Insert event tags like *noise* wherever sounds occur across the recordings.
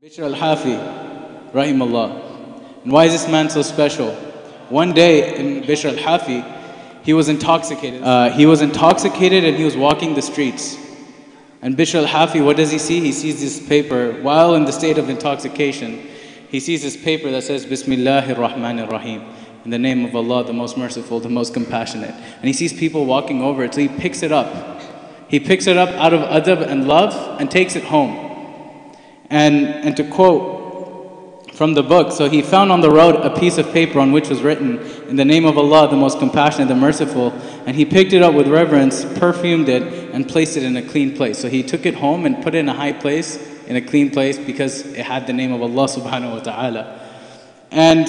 Bishr al-Hafi, rahimullah. And why is this man so special? One day in Bishr al-Hafi, he was intoxicated. Uh, he was intoxicated and he was walking the streets. And Bishr al-Hafi, what does he see? He sees this paper while in the state of intoxication. He sees this paper that says Bismillahir Rahmanir Rahim. In the name of Allah, the most merciful, the most compassionate. And he sees people walking over it, so he picks it up. He picks it up out of adab and love and takes it home. And, and to quote from the book, so he found on the road a piece of paper on which was written, In the name of Allah, the most compassionate, the merciful, and he picked it up with reverence, perfumed it, and placed it in a clean place. So he took it home and put it in a high place, in a clean place, because it had the name of Allah subhanahu wa ta'ala. And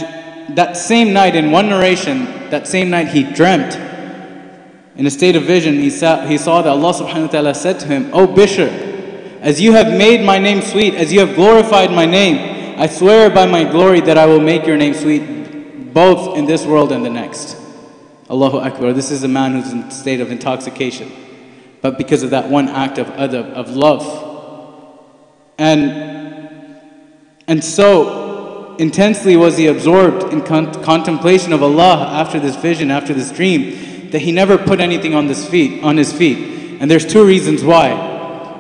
that same night, in one narration, that same night he dreamt, in a state of vision, he saw, he saw that Allah subhanahu wa ta'ala said to him, O Bishr, as you have made my name sweet, as you have glorified my name, I swear by my glory that I will make your name sweet both in this world and the next. Allahu Akbar. This is a man who's in a state of intoxication. But because of that one act of adab, of love. And, and so intensely was he absorbed in con contemplation of Allah after this vision, after this dream, that he never put anything on, this feet, on his feet. And there's two reasons why.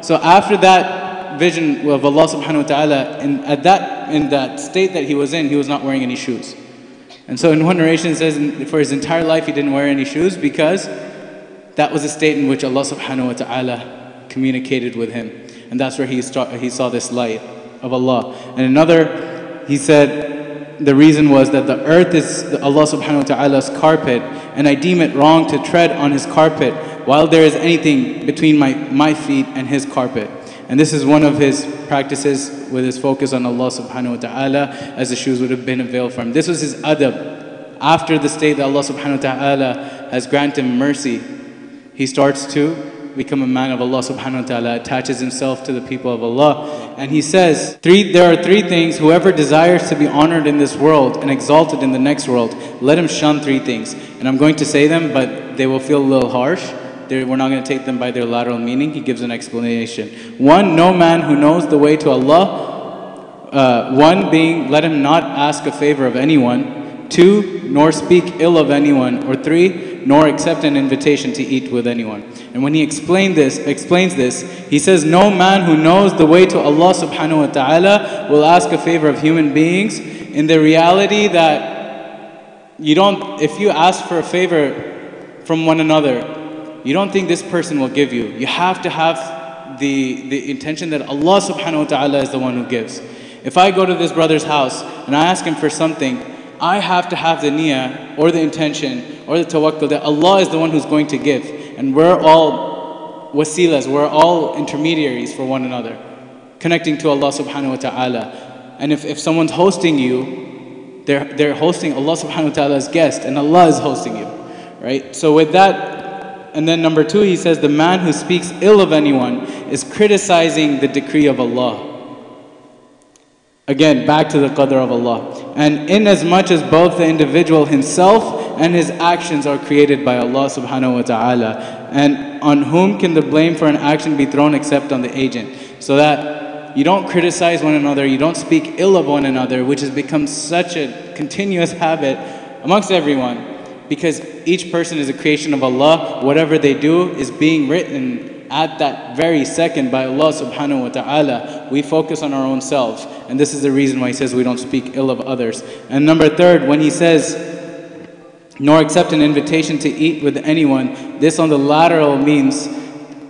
So after that vision of Allah subhanahu wa ta'ala, in, at that, in that state that he was in, he was not wearing any shoes. And so in one narration it says for his entire life he didn't wear any shoes because that was a state in which Allah subhanahu wa ta'ala communicated with him. And that's where he, start, he saw this light of Allah. And another, he said, the reason was that the earth is Allah subhanahu wa ta'ala's carpet, and I deem it wrong to tread on his carpet while there is anything between my, my feet and his carpet. And this is one of his practices with his focus on Allah subhanahu wa ta'ala, as the shoes would have been a veil for him. This was his adab. After the state that Allah subhanahu wa ta'ala has granted mercy, he starts to become a man of Allah subhanahu wa ta'ala, attaches himself to the people of Allah. And he says, three, there are three things, whoever desires to be honored in this world and exalted in the next world, let him shun three things. And I'm going to say them, but they will feel a little harsh. They're, we're not going to take them by their lateral meaning. He gives an explanation. One, no man who knows the way to Allah. Uh, one being, let him not ask a favor of anyone. Two, nor speak ill of anyone. Or three, nor accept an invitation to eat with anyone. And when he explained this, explains this, he says, No man who knows the way to Allah subhanahu wa ta'ala will ask a favor of human beings in the reality that you don't, if you ask for a favor from one another, you don't think this person will give you. You have to have the, the intention that Allah subhanahu wa ta'ala is the one who gives. If I go to this brother's house and I ask him for something, I have to have the niyyah or the intention or the tawakkul that Allah is the one who's going to give. And we're all wasilas, we're all intermediaries for one another, connecting to Allah subhanahu wa ta'ala. And if, if someone's hosting you, they're, they're hosting Allah subhanahu wa ta'ala's guest and Allah is hosting you. Right? So with that and then number two, he says, the man who speaks ill of anyone is criticizing the decree of Allah. Again, back to the qadr of Allah. And inasmuch as both the individual himself and his actions are created by Allah subhanahu wa ta'ala. And on whom can the blame for an action be thrown except on the agent? So that you don't criticize one another, you don't speak ill of one another, which has become such a continuous habit amongst everyone because each person is a creation of Allah. Whatever they do is being written at that very second by Allah subhanahu wa ta'ala. We focus on our own selves. And this is the reason why he says we don't speak ill of others. And number third, when he says, nor accept an invitation to eat with anyone, this on the lateral means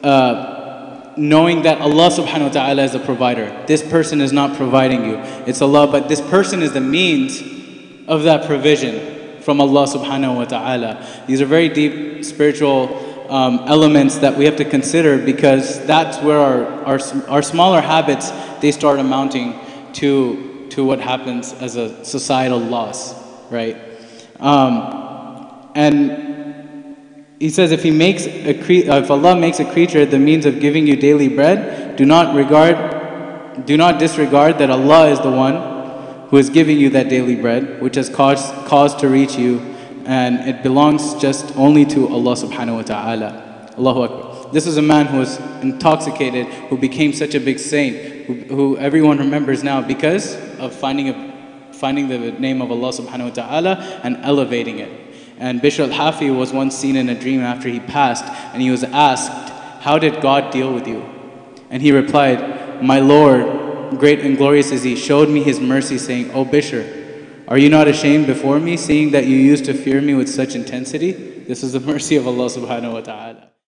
uh, knowing that Allah subhanahu wa ta'ala is the provider. This person is not providing you. It's Allah, but this person is the means of that provision from Allah subhanahu wa ta'ala. These are very deep spiritual um, elements that we have to consider because that's where our, our, our smaller habits, they start amounting to, to what happens as a societal loss, right? Um, and he says if he makes a cre- if Allah makes a creature the means of giving you daily bread, do not regard, do not disregard that Allah is the one who is giving you that daily bread, which has caused, caused to reach you, and it belongs just only to Allah subhanahu wa ta'ala. Allahu Akbar. This is a man who was intoxicated, who became such a big saint, who, who everyone remembers now because of finding, a, finding the name of Allah subhanahu wa ta'ala and elevating it. And Bishr al-Hafi was once seen in a dream after he passed, and he was asked, How did God deal with you? And he replied, My Lord, great and glorious is He, showed me His mercy, saying, O Bishr, are you not ashamed before me, seeing that you used to fear me with such intensity? This is the *laughs* mercy of Allah subhanahu wa ta'ala.